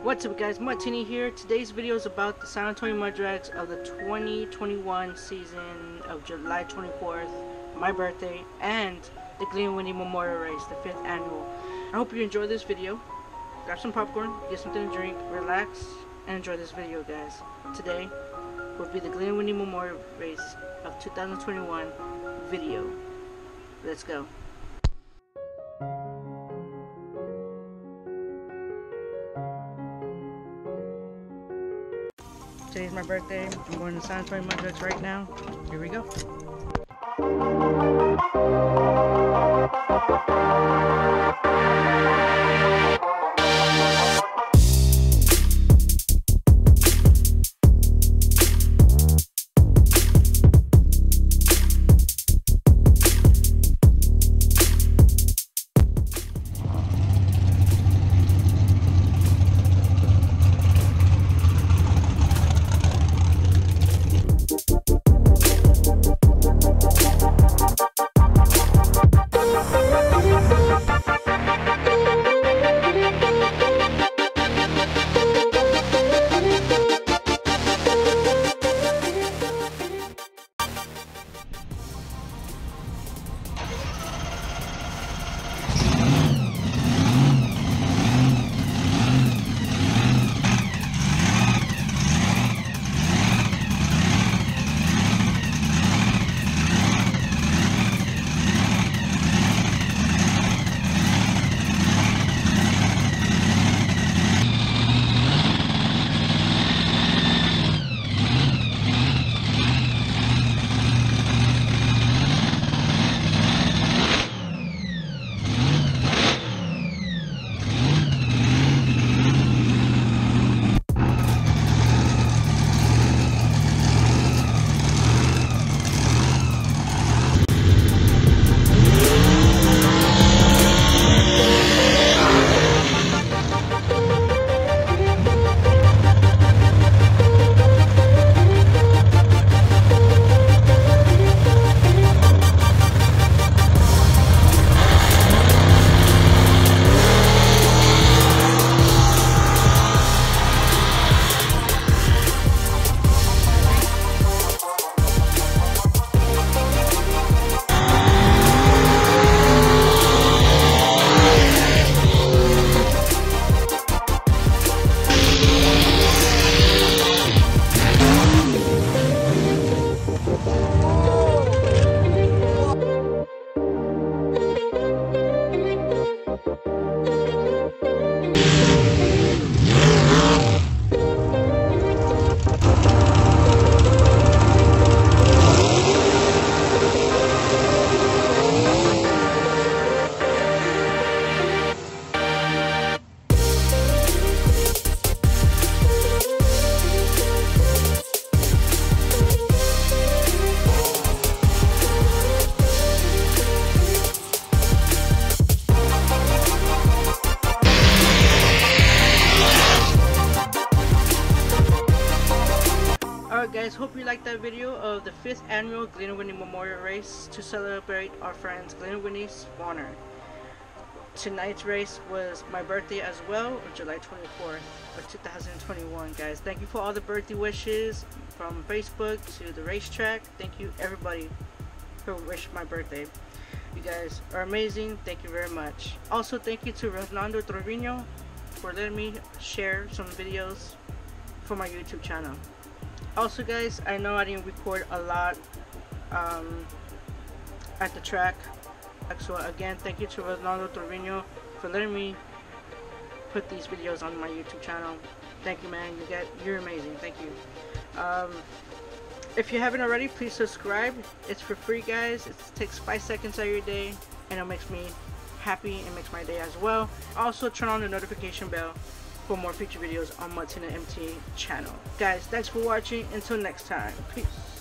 What's up guys, MudTina here. Today's video is about the San Antonio Muddrags of the 2021 season of July 24th, my birthday, and the Glen Winnie Memorial Race, the 5th annual. I hope you enjoy this video. Grab some popcorn, get something to drink, relax, and enjoy this video guys. Today will be the Glen Winnie Memorial Race of 2021 video. Let's go. Today's my birthday. I'm going to San Antonio Muddrags right now. Here we go. Guys, hope you liked that video of the 5th annual Glen Winnie Memorial Race to celebrate our friends Glen Winnie Warner. Tonight's race was my birthday as well, July 24th of 2021 guys. Thank you for all the birthday wishes from Facebook to the racetrack. Thank you everybody who wished my birthday. You guys are amazing. Thank you very much. Also thank you to Ronaldo Trevino for letting me share some videos for my YouTube channel also guys I know I didn't record a lot um, at the track. So again thank you to Ronaldo Trevino for letting me put these videos on my YouTube channel. Thank you man. You get you're amazing. Thank you. Um, if you haven't already please subscribe. It's for free guys. It takes five seconds of your day and it makes me happy. And makes my day as well. Also turn on the notification bell for more future videos on MudTina MT channel. Guys, thanks for watching. Until next time. Peace.